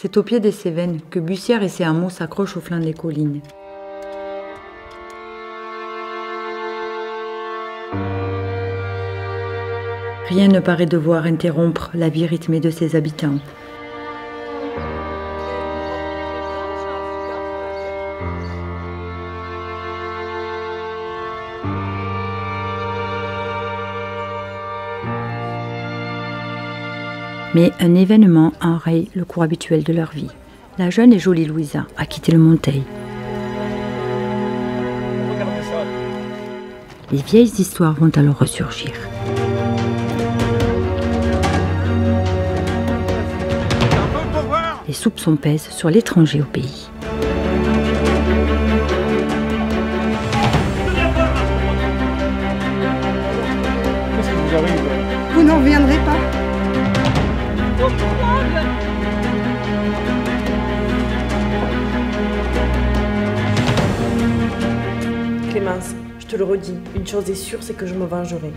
C'est au pied des Cévennes que Bussière et ses hameaux s'accrochent au flanc des collines. Rien ne paraît devoir interrompre la vie rythmée de ses habitants. Mais un événement enraye le cours habituel de leur vie. La jeune et jolie Louisa a quitté le Monteil. Les vieilles histoires vont alors ressurgir. Les soupçons pèsent sur l'étranger au pays. Vous n'en reviendrez Clémence, je te le redis, une chose est sûre, c'est que je me vengerai.